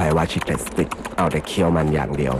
ใครว่าชิคเลสติกเอาแต่เคี้ยวมันอย่างเดียว